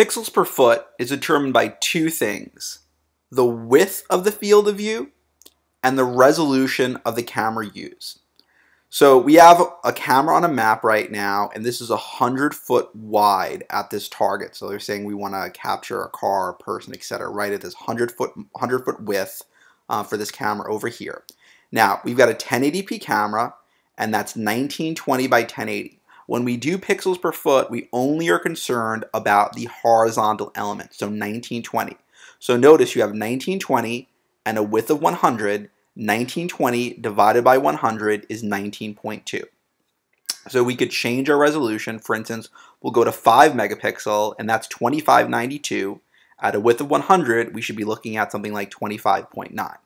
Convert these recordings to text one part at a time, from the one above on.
Pixels per foot is determined by two things the width of the field of view and the resolution of the camera used. So we have a camera on a map right now, and this is 100 foot wide at this target. So they're saying we want to capture a car, a person, etc. right at this 100 foot, 100 foot width uh, for this camera over here. Now, we've got a 1080p camera, and that's 1920 by 1080. When we do pixels per foot, we only are concerned about the horizontal element, so 1920. So notice you have 1920 and a width of 100, 1920 divided by 100 is 19.2. So we could change our resolution. For instance, we'll go to 5 megapixel, and that's 2592. At a width of 100, we should be looking at something like 25.9.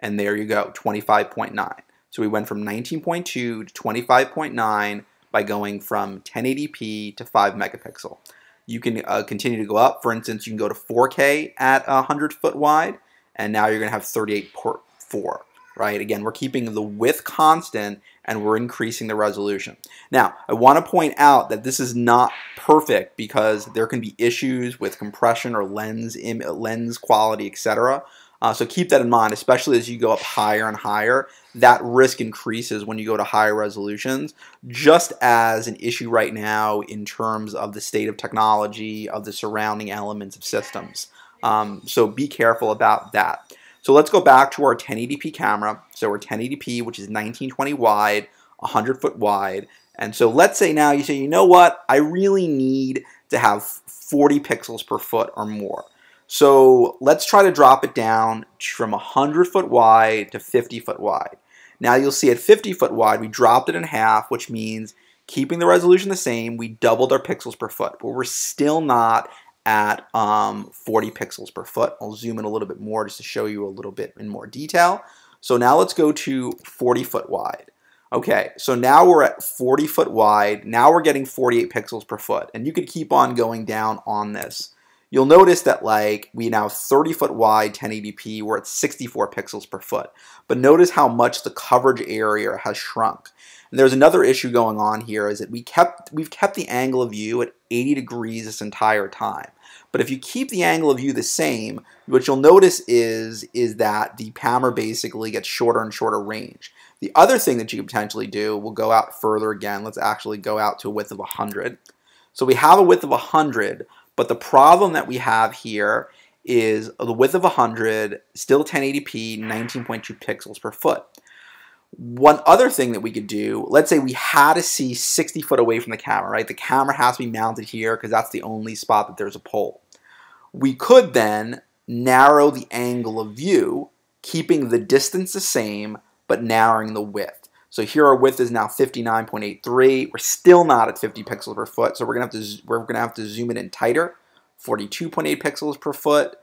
And there you go, 25.9. So we went from 19.2 to 25.9 by going from 1080p to 5 megapixel. You can uh, continue to go up. For instance, you can go to 4K at 100 foot wide, and now you're going to have 38.4 right? Again, we're keeping the width constant and we're increasing the resolution. Now, I want to point out that this is not perfect because there can be issues with compression or lens lens quality, etc. Uh, so keep that in mind, especially as you go up higher and higher. That risk increases when you go to higher resolutions, just as an issue right now in terms of the state of technology, of the surrounding elements of systems. Um, so be careful about that. So let's go back to our 1080p camera. So we're 1080p, which is 1920 wide, 100 foot wide. And so let's say now you say, you know what, I really need to have 40 pixels per foot or more. So let's try to drop it down from 100 foot wide to 50 foot wide. Now you'll see at 50 foot wide, we dropped it in half, which means keeping the resolution the same, we doubled our pixels per foot, but we're still not at um, 40 pixels per foot. I'll zoom in a little bit more just to show you a little bit in more detail. So now let's go to 40 foot wide. Okay, so now we're at 40 foot wide. Now we're getting 48 pixels per foot. And you could keep on going down on this. You'll notice that like we now 30 foot wide 1080p, we're at 64 pixels per foot. But notice how much the coverage area has shrunk. And there's another issue going on here is that we kept we've kept the angle of view at 80 degrees this entire time. But if you keep the angle of view the same, what you'll notice is, is that the camera basically gets shorter and shorter range. The other thing that you potentially do, we'll go out further again. Let's actually go out to a width of 100. So we have a width of 100, but the problem that we have here is the width of 100, still 1080p, 19.2 pixels per foot. One other thing that we could do, let's say we had to see 60 foot away from the camera, right? The camera has to be mounted here because that's the only spot that there's a pole. We could then narrow the angle of view, keeping the distance the same, but narrowing the width. So here our width is now 59.83. We're still not at 50 pixels per foot, so we're gonna have to we're gonna have to zoom it in tighter, 42.8 pixels per foot.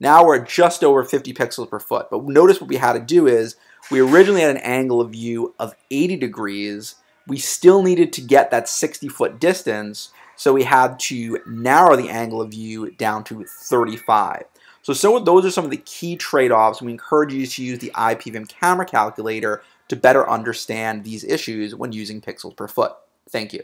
Now we're just over 50 pixels per foot. But notice what we had to do is we originally had an angle of view of 80 degrees. We still needed to get that 60 foot distance, so we had to narrow the angle of view down to 35. So, so those are some of the key trade-offs. We encourage you to use the IPVM camera calculator to better understand these issues when using pixels per foot. Thank you.